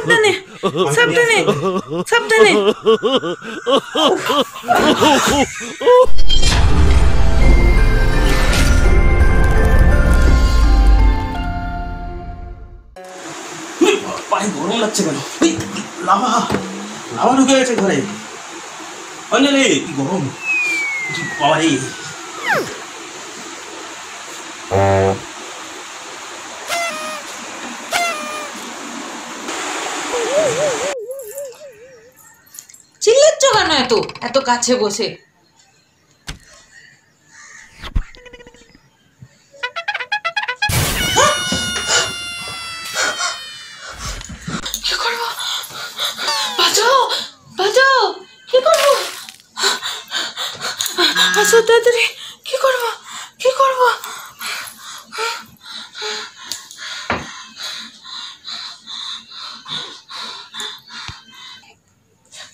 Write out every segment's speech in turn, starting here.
사단에 사단에 사단에 빨리 노랑 지금 나와. 나와 누구야 지금 언니 이 노랑 와리 চিল্লাচ্ছ কেন এত? এত কাছে বসে। কি করব? তাড়াতাড়ি কি করব কি করব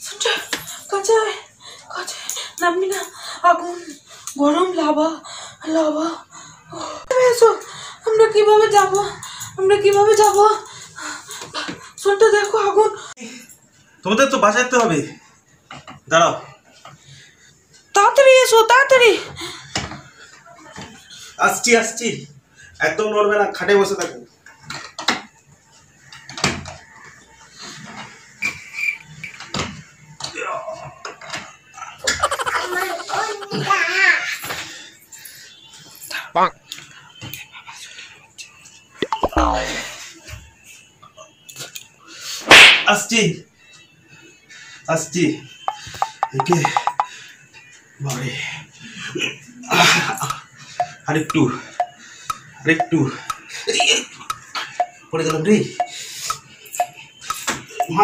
সঞ্জয় কাছে আয়, কাছে আয়। নামবি না আগুন গরম লাভা লাভা। এসো আমরা কীভাবে যাব? আমরা কীভাবে যাব? সন্ধ্যা দেখো আগুন। তোমাদের তো বাঁচাতে হবে। দাঁড়াও। তাড়াতাড়ি এসো তাড়াতাড়ি। আসছি আসছি। একদম নড়বে না খাটে বসে থাকো। আসছি আসছি একে বাবারে আরেকটু আরেকটু পড়ে গেলাম রে মা,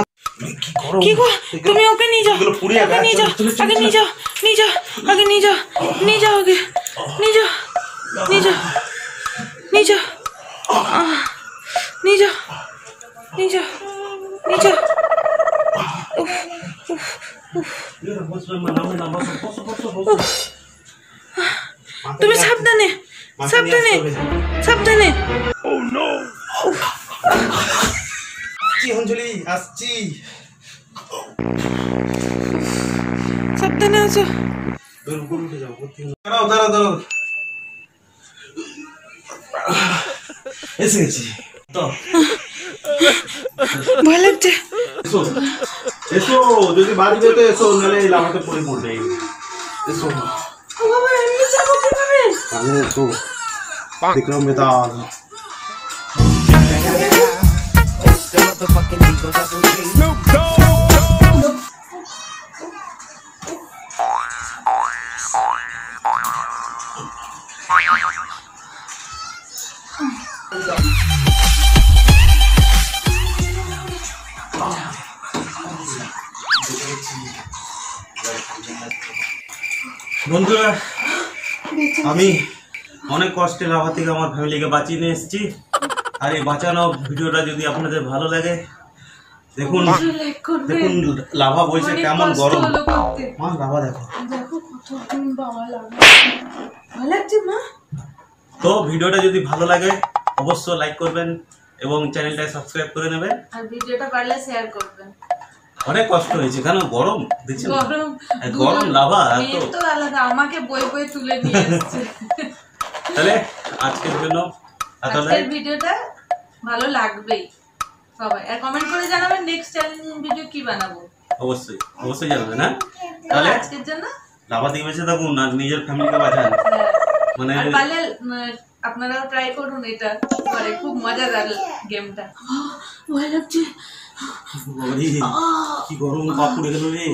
কি গরম কি গো তুমি ওকে নিয়ে যাও এগুলো পুড়ে ওকে যাবে। নিয়ে যাও চলো, চলো, আগে চলো, নিয়ে যাও নিয়ে যাও আগে নিয়ে যাও নিয়ে যাও আগে নিয়ে যাও নিয়ে যাও নিয়ে যাও বসবে, মা, নামবে না, বসো, বসো, বসো, বসো। মাথায় তুমি রাখতে- সাবধানে মাথায় সাবধানে নিয়ে আসতে হবে। সাবধানে আসছি অঞ্জলি আসছি সাবধানে আছো বের উপরে উঠে যাও, উপর থেকে। দাঁড়াও দাঁড়াও দাঁড়াও এসে গেছি তো ভয় লাগছে এসো এসো যদি বাড়ি যেতে এসো নাহলে এই লাভাতে পড়ে পড়বে এসো কীভাবে সামনে বন্ধুরা আমি অনেক কষ্টে লাভা থেকে আমার ফ্যামিলিকে বাঁচিয়ে নিয়ে এসেছি। আর এই বাঁচানো ভিডিওটা যদি আপনাদের ভালো লাগে দেখুন দেখুন লাভা বইছে কেমন গরম। মা লাভা দেখো। তো ভিডিওটা যদি ভালো লাগে অবশ্যই লাইক করবেন এবং চ্যানেলটা সাবস্ক্রাইব করে নেবেন। আর ভিডিওটা পারলে শেয়ার করবেন। অনেক কষ্ট হয়েছে কেন গরম? দেখছেন তো? গরম গরম লাভা তো আলাদা আমাকে বই বই তুলে নিয়ে এসছে। তাহলে আজকের জন্য তাহলে আজকের ভিডিওটা ভালো লাগবেই সবাই। আর কমেন্ট করে জানাবেন নেক্সট চ্যালেঞ্জিং ভিডিও কি বানাবো। অবশ্যই অবশ্যই জানাবেন হ্যাঁ? তাহলে আজকের জন্য? লাভা দিয়ে বেঁচে থাকুন আর নিজের ফ্যামিলিকে বাঁচান। হ্যাঁ। মানে পারলে আপনারাও ট্রাই করুন এটা করে। খুব মজাদার গেমটা ভয় লাগছে। কি গরম বাপুরে গেল রে।